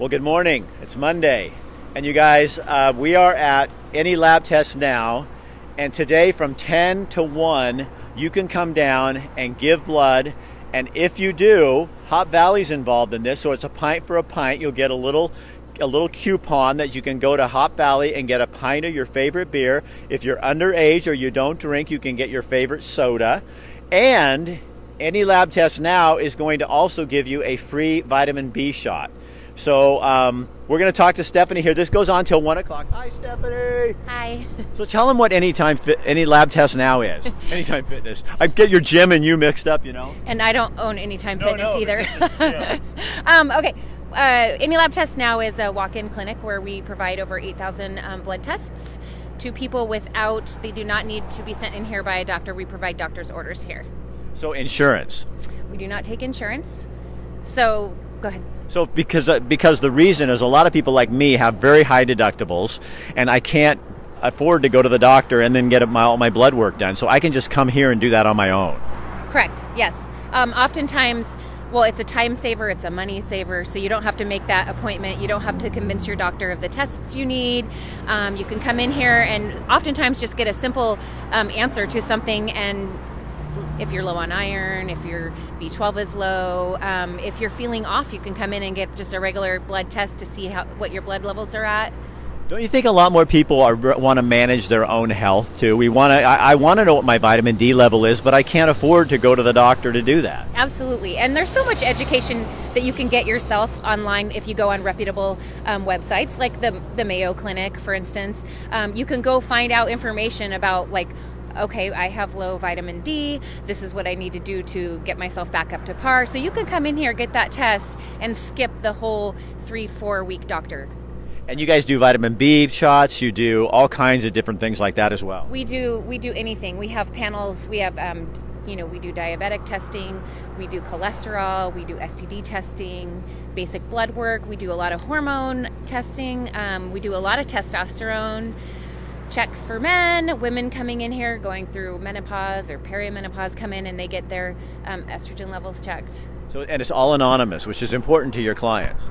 Well, good morning. It's Monday. And you guys, uh, we are at Any Lab Test now. And today from 10 to 1, you can come down and give blood. And if you do, Hop Valley's involved in this. So it's a pint for a pint. You'll get a little a little coupon that you can go to Hop Valley and get a pint of your favorite beer. If you're underage or you don't drink, you can get your favorite soda. And any lab test now is going to also give you a free vitamin B shot. So um, we're going to talk to Stephanie here. This goes on till one o'clock. Hi, Stephanie. Hi. So tell them what Anytime Fit, Any Lab Test Now is. Anytime Fitness. I get your gym and you mixed up, you know. And I don't own Anytime No, Fitness no, either. yeah. um, okay. Uh, Any Lab Test Now is a walk-in clinic where we provide over 8,000 um, blood tests to people without. They do not need to be sent in here by a doctor. We provide doctor's orders here. So insurance. We do not take insurance. So go ahead. So because uh, because the reason is a lot of people like me have very high deductibles, and I can't afford to go to the doctor and then get my, all my blood work done. So I can just come here and do that on my own. Correct. Yes. Um, oftentimes, well, it's a time saver. It's a money saver. So you don't have to make that appointment. You don't have to convince your doctor of the tests you need. Um, you can come in here and oftentimes just get a simple um, answer to something. And if you're low on iron, if your B12 is low, um, if you're feeling off, you can come in and get just a regular blood test to see how what your blood levels are at. Don't you think a lot more people are want to manage their own health too? We want to. I, I want to know what my vitamin D level is, but I can't afford to go to the doctor to do that. Absolutely. And there's so much education that you can get yourself online if you go on reputable um, websites, like the, the Mayo Clinic, for instance. Um, you can go find out information about, like, okay, I have low vitamin D. This is what I need to do to get myself back up to par. So you can come in here, get that test, and skip the whole three, four week doctor And you guys do vitamin B shots. You do all kinds of different things like that as well. We do we do anything. We have panels. We have um, you know we do diabetic testing. We do cholesterol. We do STD testing. Basic blood work. We do a lot of hormone testing. Um, we do a lot of testosterone checks for men. Women coming in here going through menopause or perimenopause come in and they get their um, estrogen levels checked. So and it's all anonymous, which is important to your clients.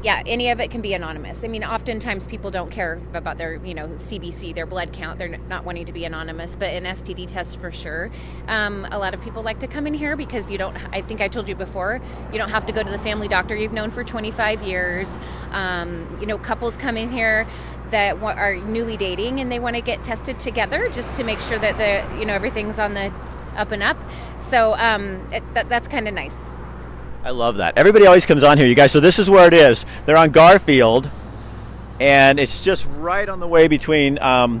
yeah, any of it can be anonymous. I mean, oftentimes people don't care about their, you know, CBC, their blood count. They're not wanting to be anonymous, but an STD test for sure. Um, a lot of people like to come in here because you don't. I think I told you before, you don't have to go to the family doctor you've known for 25 years. Um, you know, couples come in here that are newly dating and they want to get tested together just to make sure that the, you know, everything's on the up and up. So um, it, that, that's kind of nice. I love that. Everybody always comes on here, you guys. So this is where it is. They're on Garfield, and it's just right on the way between um,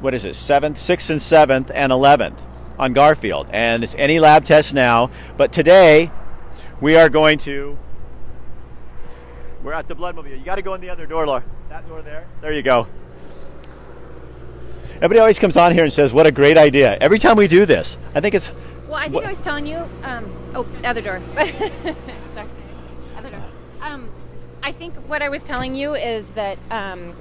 what is it, seventh, sixth, and seventh, and eleventh on Garfield. And it's any lab test now. But today, we are going to. We're at the Bloodmobile. You got to go in the other door, Laura. That door there. There you go. Everybody always comes on here and says, "What a great idea!" Every time we do this, I think it's Well, I think What- I was telling you. Um, oh, other door. Sorry, other door. Um, I think what I was telling you is that um,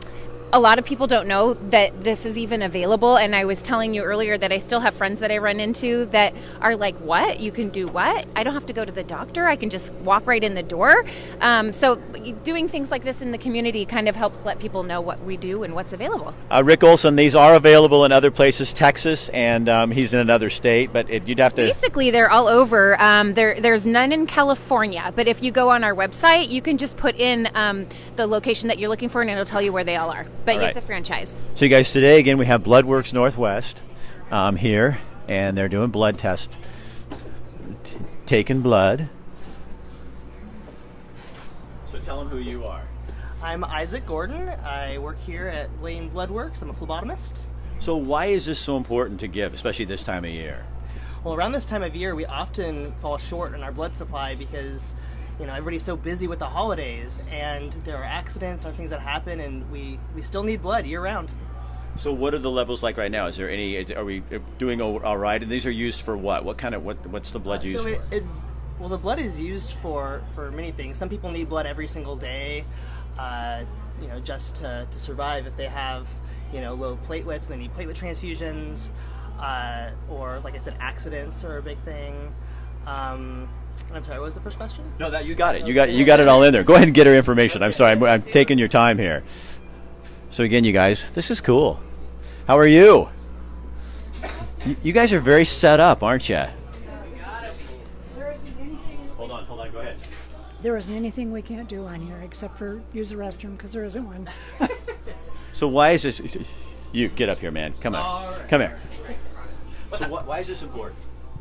a lot of people don't know that this is even available. And I was telling you earlier that I still have friends that I run into that are like, "What? You can do what? I don't have to go to the doctor. I can just walk right in the door." Um, so, doing things like this in the community kind of helps let people know what we do and what's available. Uh, Rick Olson, these are available in other places, Texas, and um, he's in another state, but it, you'd have to. Basically, they're all over. Um, there, there's none in California, but if you go on our website, you can just put in um, the location that you're looking for, and it'll tell you where they all are. But All right. it's a franchise. So, you guys, today again, we have Bloodworks Northwest um, here, and they're doing blood test, t- taking blood. So, tell them who you are. I'm Isaac Gordon. I work here at Lane Bloodworks. I'm a phlebotomist. So, why is this so important to give, especially this time of year? Well, around this time of year, we often fall short in our blood supply because, you know, everybody's so busy with the holidays and there are accidents and things that happen, and we, we still need blood year round. So, what are the levels like right now? Is there any? Is, are we doing all right? And these are used for what? What kind of what? What's the blood used so it, for? it, well, the blood is used for, for many things. Some people need blood every single day, uh, you know, just to, to survive if they have, you know, low platelets and they need platelet transfusions, uh, or like I said, accidents are a big thing. Um, I'm sorry. What was the first question? No, that you got it. You got you got it all in there. Go ahead and get her information. I'm sorry. I'm, I'm taking your time here. So again, you guys, this is cool. How are you? You, you guys are very set up, aren't you? There isn't anything. Hold on, hold on. Go ahead. There isn't anything we can't do on here except for use the restroom because there isn't one. So why is this? You get up here, man. Come on. Come here. So wh- why is this important?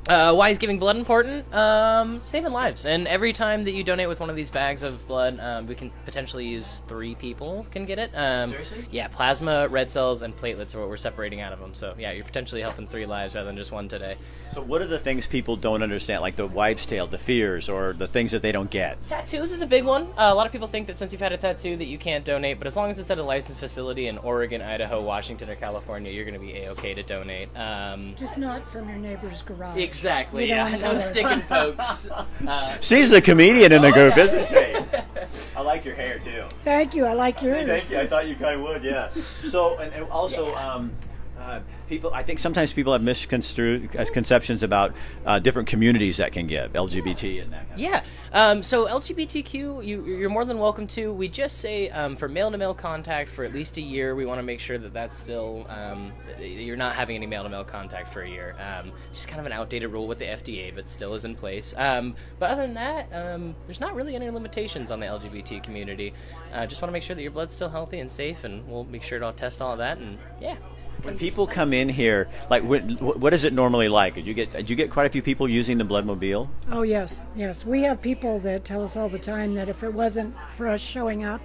Uh, why is giving blood important? Um, saving lives. And every time that you donate with one of these bags of blood, um, we can potentially use three people can get it. Um, Seriously? Yeah, plasma, red cells, and platelets are what we're separating out of them. So yeah, you're potentially helping three lives rather than just one today. So what are the things people don't understand, like the wives' tale, the fears, or the things that they don't get? Tattoos is a big one. Uh, a lot of people think that since you've had a tattoo that you can't donate, but as long as it's at a licensed facility in Oregon, Idaho, Washington, or California, you're going to be a-okay to donate. Um, Just not from your neighbor's garage. Exactly. Yeah. No there. stick and pokes. Uh, She's the comedian in the Oh, group, yeah. isn't she? I like your hair too. Thank you. I like yours. Thank you. I thought you kind of would, yeah. So, and, and also, um, uh, people. I think sometimes people have misconstrued uh, conceptions about uh, different communities that can give LGBT and that. Kind of Yeah. Um, so LGBTQ, you, you're more than welcome to. We just say um, for male-to-male contact for at least a year. We want to make sure that that's still um, you're not having any male-to-male contact for a year. Um, it's just kind of an outdated rule with the FDA, but still is in place. Um, but other than that, um, there's not really any limitations on the LGBT community. Uh, just want to make sure that your blood's still healthy and safe, and we'll make sure to all test all of that. And yeah. When people come in here, like, what, what is it normally like? Did you get did you get quite a few people using the Bloodmobile? Oh yes, yes. We have people that tell us all the time that if it wasn't for us showing up,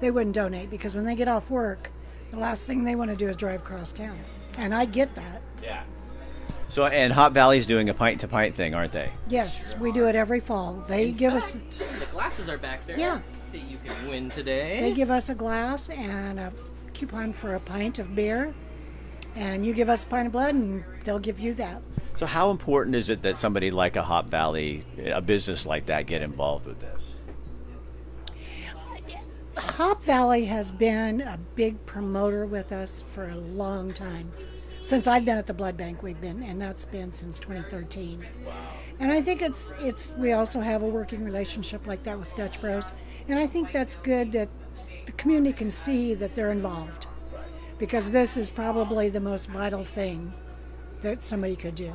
they wouldn't donate because when they get off work, the last thing they want to do is drive across town. And I get that. Yeah. So, and Hop Valley's doing a pint to pint thing, aren't they? Yes, we do it every fall. They give us The glasses are back there. Yeah. That you can win today. they give us a glass and a coupon for a pint of beer, and you give us a pint of blood, and they'll give you that. So, how important is it that somebody like a Hop Valley, a business like that, get involved with this? Hop Valley has been a big promoter with us for a long time. Since I've been at the blood bank, we've been, and that's been since 2013. Wow. And I think it's it's we also have a working relationship like that with Dutch Bros, and I think that's good that the community can see that they're involved, because this is probably the most vital thing that somebody could do.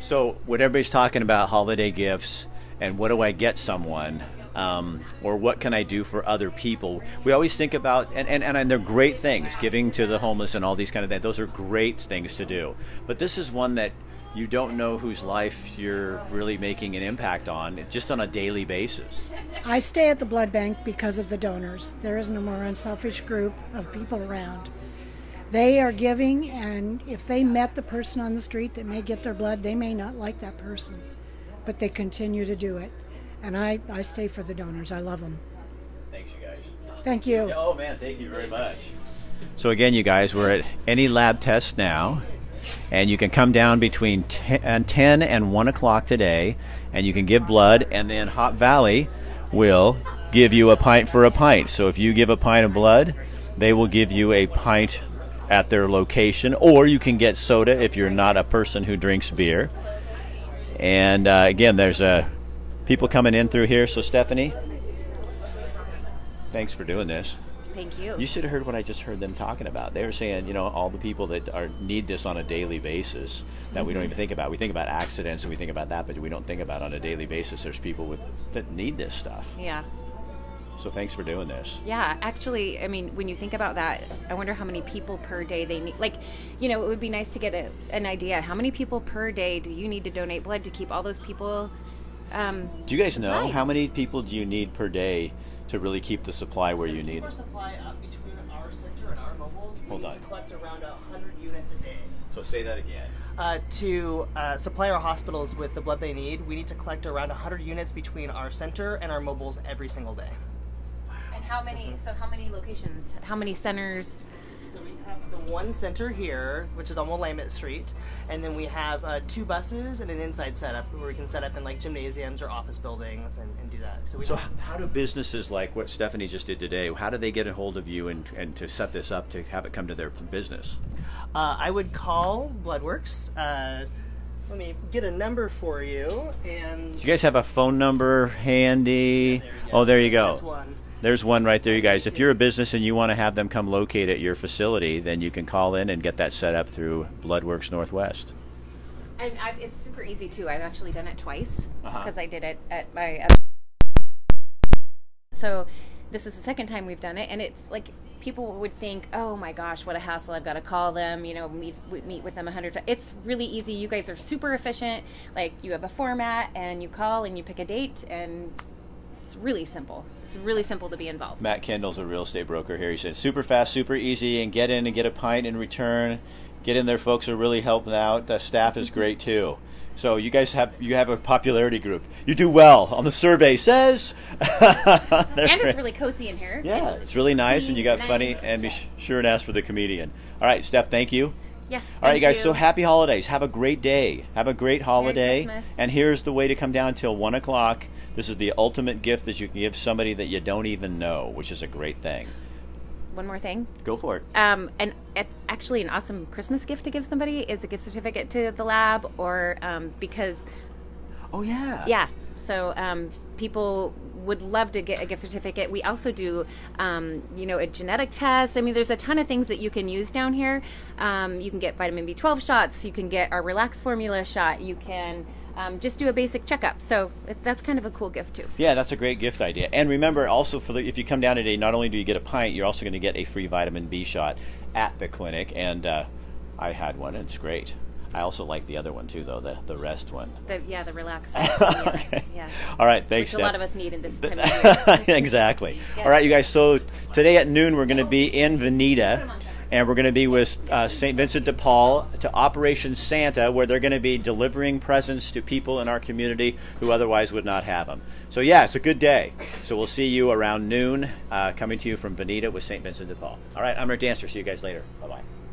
So, when everybody's talking about holiday gifts and what do I get someone, um, or what can I do for other people, we always think about, and, and, and they're great things, giving to the homeless and all these kind of things. Those are great things to do. But this is one that you don't know whose life you're really making an impact on, just on a daily basis. I stay at the blood bank because of the donors. There isn't a more unselfish group of people around. They are giving, and if they met the person on the street that may get their blood, they may not like that person, but they continue to do it. And I, I stay for the donors. I love them. Thanks, you guys. Thank you. Oh man, thank you very much. So again, you guys, we're at any lab test now, and you can come down between 10 uh, 10 and 1 o'clock today, and you can give blood, and then Hop Valley will give you a pint for a pint. So if you give a pint of blood, they will give you a pint at their location, or you can get soda if you're not a person who drinks beer. And uh, again, there's uh, people coming in through here. So Stephanie, thanks for doing this. Thank you. You should have heard what I just heard them talking about. They were saying, you know, all the people that are need this on a daily basis that we don't even think about. We think about accidents and we think about that, but we don't think about on a daily basis. There's people with that need this stuff. yeah. So thanks for doing this. Yeah, actually, I mean, when you think about that, I wonder how many people per day they need. Like, you know, it would be nice to get a, an idea. How many people per day do you need to donate blood to keep all those people? Um, Do you guys know Right. how many people do you need per day to really keep the supply where you need Our it? supply up between our center and our mobiles. We Hold need on. to collect around 100 units a day. So say that again. Uh, to uh, supply our hospitals with the blood they need, we need to collect around 100 units between our center and our mobiles every single day. And how many? So how many locations? How many centers? So we have the one center here, which is on Willamette Street, and then we have uh, two buses and an inside setup where we can set up in like gymnasiums or office buildings and, and do that. So we So don't- how do businesses like what Stephanie just did today? How do they get a hold of you and, and to set this up to have it come to their business? Uh, I would call Bloodworks. Uh, let me get a number for you. And You guys have a phone number handy? there. Oh, there you go. That's one. There's one right there, you guys. If you're a business and you want to have them come locate at your facility, then you can call in and get that set up through Bloodworks Northwest. And I've, it's super easy too. I've actually done it twice Uh-huh. because I did it at my. Uh, so this is the second time we've done it, and it's like people would think, "Oh my gosh, what a hassle! I've got to call them, you know, meet meet with them a hundred times." It's really easy. You guys are super efficient. Like you have a format, and you call and you pick a date, and it's really simple. It's really simple to be involved. Matt Kendall's a real estate broker here. He said super fast, super easy, and get in and get a pint in return. Get in there, folks are really helping out. The staff is great too. So you guys have you have a popularity group. You do well on the survey says. and it's really cozy in here. yeah, it's really nice, and you got Nice. funny. And be sure and ask for the comedian. All right, Steph, thank you. Yes. All right, guys. you. So happy holidays. Have a great day. Have a great holiday. And here's the way to come down till one o'clock. This is the ultimate gift that you can give somebody that you don't even know, which is a great thing. One more thing. Go for it. Um, and actually, an awesome Christmas gift to give somebody is a gift certificate to the lab, or um, because Oh yeah. yeah, so um, people would love to get a gift certificate. We also do, um, you know, a genetic test. I mean, there's a ton of things that you can use down here. Um, you can get vitamin B12 shots. You can get our Relax Formula shot. You can um, just do a basic checkup. So that's kind of a cool gift too. Yeah, that's a great gift idea. And remember, also for the, if you come down today, not only do you get a pint, you're also going to get a free vitamin B shot at the clinic. And uh, I had one; and it's great. I also like the other one too, though the the rest one. The, yeah, the Relax. Formula. Okay. Yeah. All right, thanks. Which a lot of us need in this time exactly. All right, you guys. So today at noon, we're going to be in Veneta, and we're going to be with uh, St. Vincent de Paul to Operation Santa, where they're going to be delivering presents to people in our community who otherwise would not have them. So yeah, it's a good day. So we'll see you around noon, uh, coming to you from Veneta with St. Vincent de Paul. All right, I'm Rick Dancer. See you guys later. Bye bye.